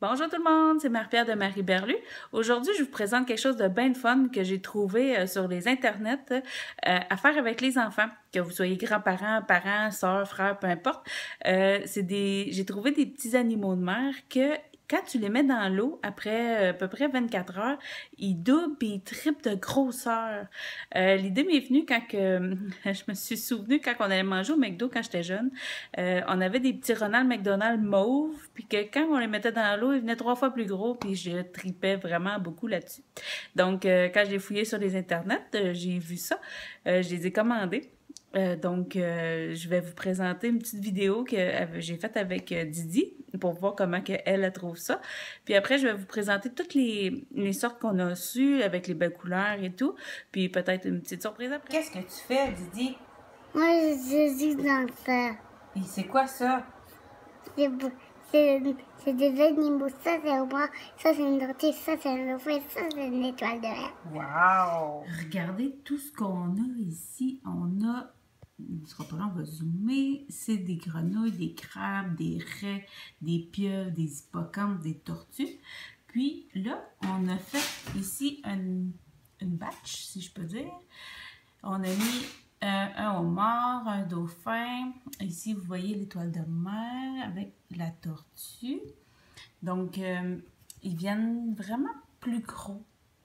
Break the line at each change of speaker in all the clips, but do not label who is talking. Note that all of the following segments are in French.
Bonjour tout le monde, c'est Marie-Pierre de Marie Berlu. Aujourd'hui, je vous présente quelque chose de bien fun que j'ai trouvé euh, sur les internets euh, à faire avec les enfants, que vous soyez grands-parents, parents, sœurs, frères, peu importe. Euh, c'est des, j'ai trouvé des petits animaux de mer que quand tu les mets dans l'eau, après euh, à peu près 24 heures, ils doublent et ils triplent de grosseur. Euh, L'idée m'est venue quand je me suis souvenu quand on allait manger au McDo quand j'étais jeune. Euh, on avait des petits Ronald McDonald mauves, puis que quand on les mettait dans l'eau, ils venaient trois fois plus gros, puis je tripais vraiment beaucoup là-dessus. Donc, quand j'ai fouillé sur les internets, j'ai vu ça. Je les ai commandés. Donc, je vais vous présenter une petite vidéo que j'ai faite avec Didi pour voir comment que elle, elle trouve ça. Puis après, je vais vous présenter toutes les, les sortes qu'on a reçues avec les belles couleurs et tout. Puis peut-être une petite surprise après. Qu'est-ce que tu fais, Didi?
Moi, je suis dans ça.
Et c'est quoi ça?
C'est des animaux. Ça, c'est un bras. Ça, c'est une tortue. Ça, c'est un ouvrier. Ça, c'est une étoile de mer.
Wow! Regardez tout ce qu'on a ici. On a, on sera pas là, on va zoomer. C'est des grenouilles, des crabes, des raies, des pieuvres, des hippocampes, des tortues. Puis là, on a fait ici une, une batch, si je peux dire. On a mis euh, un homard, un dauphin. Ici, vous voyez l'étoile de mer avec la tortue. Donc, euh, ils viennent vraiment plus gros.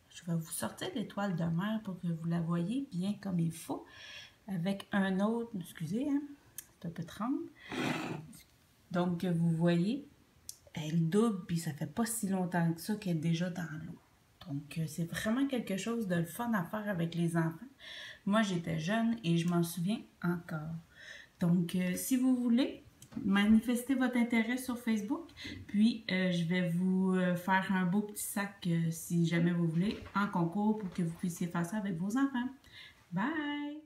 Je vais vous sortir l'étoile de mer pour que vous la voyez bien comme il faut. Avec un autre, excusez, hein, un peu tremble. Donc, vous voyez, elle double, puis ça fait pas si longtemps que ça qu'elle est déjà dans l'eau. Donc, euh, c'est vraiment quelque chose de fun à faire avec les enfants. Moi, j'étais jeune et je m'en souviens encore. Donc, euh, si vous voulez, manifestez votre intérêt sur Facebook. Puis, euh, je vais vous faire un beau petit sac, si jamais vous voulez, en concours pour que vous puissiez faire ça avec vos enfants. Bye!